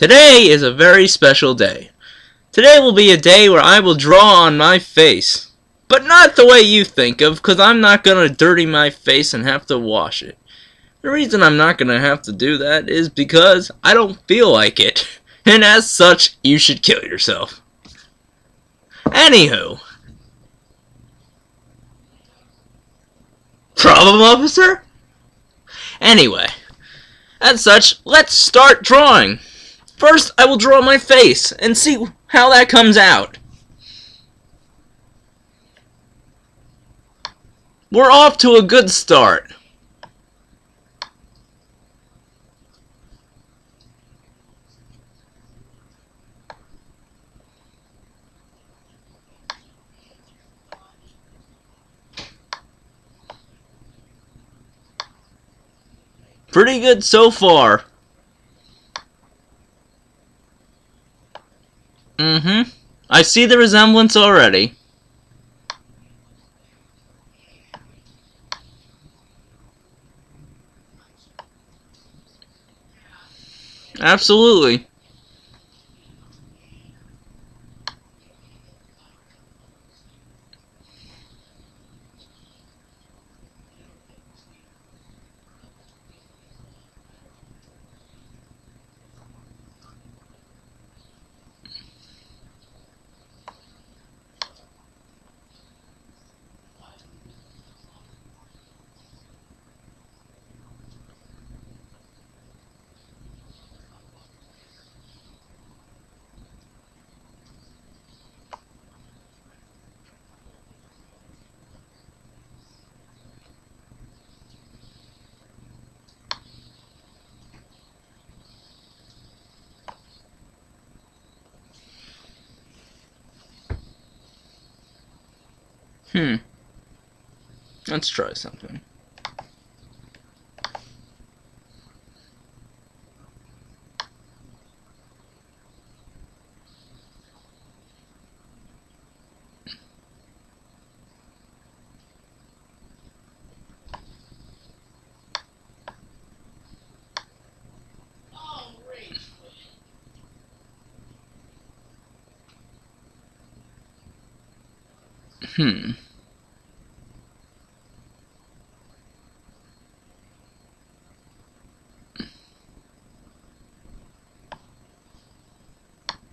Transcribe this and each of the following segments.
Today is a very special day. Today will be a day where I will draw on my face. But not the way you think of, because I'm not going to dirty my face and have to wash it. The reason I'm not going to have to do that is because I don't feel like it. And as such, you should kill yourself. Anywho. Problem, officer? Anyway. As such, let's start drawing. First, I will draw my face and see how that comes out. We're off to a good start. Pretty good so far. Mm-hmm. I see the resemblance already. Absolutely. Hmm. Let's try something. Hmm.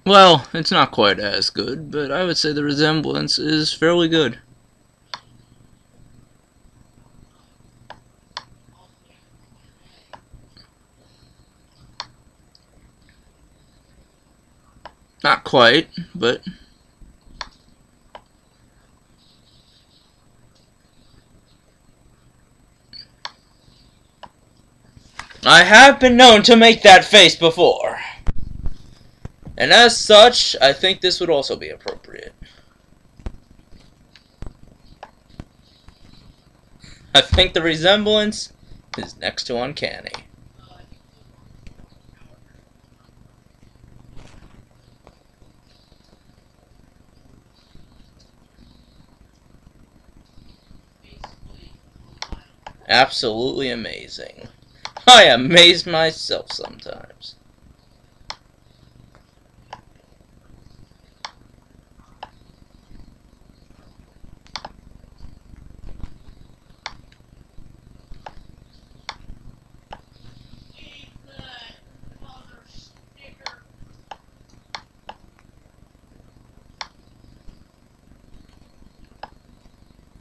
Well, it's not quite as good, but I would say the resemblance is fairly good. Not quite, but I have been known to make that face before. And as such, I think this would also be appropriate. I think the resemblance is next to uncanny. Absolutely amazing. I amaze myself sometimes.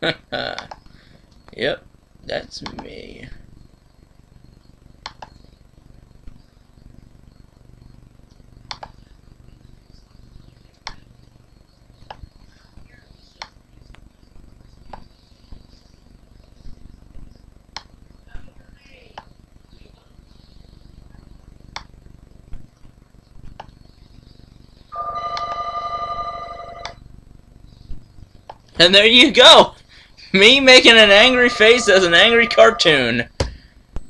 yep, that's me. And there you go! Me making an angry face as an angry cartoon.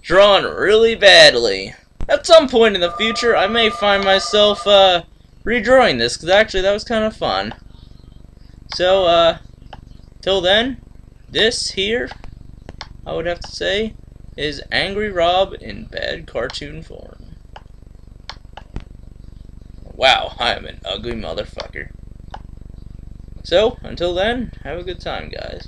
Drawn really badly. At some point in the future, I may find myself, uh, redrawing this, because actually that was kind of fun. So, uh, till then, this here, I would have to say, is Angry Rob in bad cartoon form. wow, I am an ugly motherfucker. So, until then, have a good time, guys.